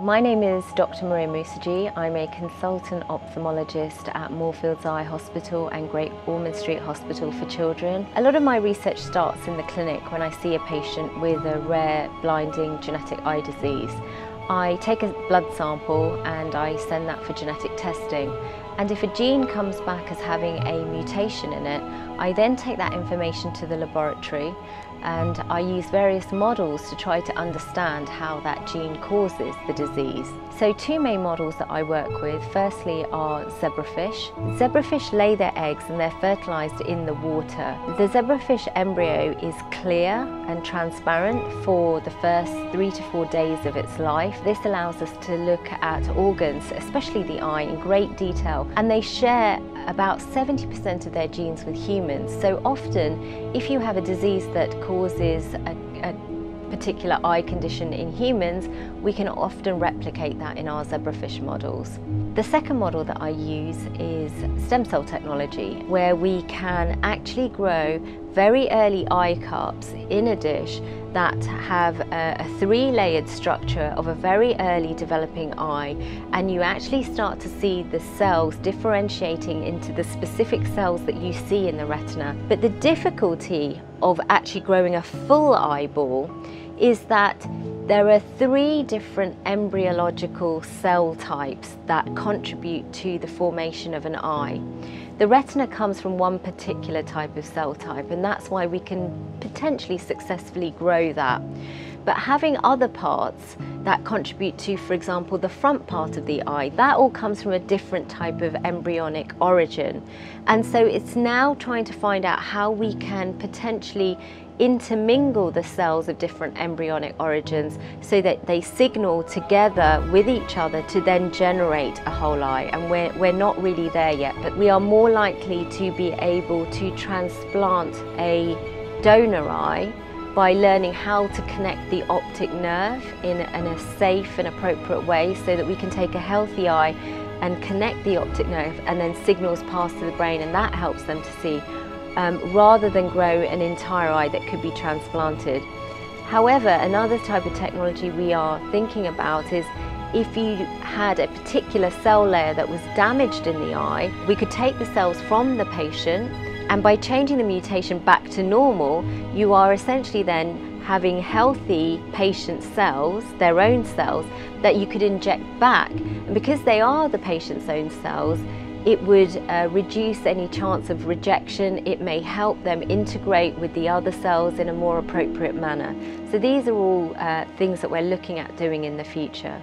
My name is Dr Mariya Moosajee. I'm a consultant ophthalmologist at Moorfields Eye Hospital and Great Ormond Street Hospital for Children. A lot of my research starts in the clinic when I see a patient with a rare blinding genetic eye disease. I take a blood sample and I send that for genetic testing. And if a gene comes back as having a mutation in it, I then take that information to the laboratory and I use various models to try to understand how that gene causes the disease. So two main models that I work with, firstly are zebrafish. Zebrafish lay their eggs and they're fertilised in the water. The zebrafish embryo is clear and transparent for the first three to four days of its life. This allows us to look at organs, especially the eye, in great detail and they share about 70% of their genes with humans. So often, if you have a disease that causes a, a particular eye condition in humans, we can often replicate that in our zebrafish models. The second model that I use is stem cell technology, where we can actually grow very early eye cups in a dish that have a, a three-layered structure of a very early developing eye and you actually start to see the cells differentiating into the specific cells that you see in the retina. But the difficulty of actually growing a full eyeball is that there are three different embryological cell types that contribute to the formation of an eye. The retina comes from one particular type of cell type and that's why we can potentially successfully grow that. But having other parts that contribute to, for example, the front part of the eye, that all comes from a different type of embryonic origin. And so it's now trying to find out how we can potentially intermingle the cells of different embryonic origins so that they signal together with each other to then generate a whole eye and we're, we're not really there yet but we are more likely to be able to transplant a donor eye by learning how to connect the optic nerve in, in a safe and appropriate way so that we can take a healthy eye and connect the optic nerve and then signals pass to the brain and that helps them to see um, rather than grow an entire eye that could be transplanted. However, another type of technology we are thinking about is if you had a particular cell layer that was damaged in the eye, we could take the cells from the patient and by changing the mutation back to normal, you are essentially then having healthy patient cells, their own cells, that you could inject back. And because they are the patient's own cells, it would uh, reduce any chance of rejection. It may help them integrate with the other cells in a more appropriate manner. So these are all uh, things that we're looking at doing in the future.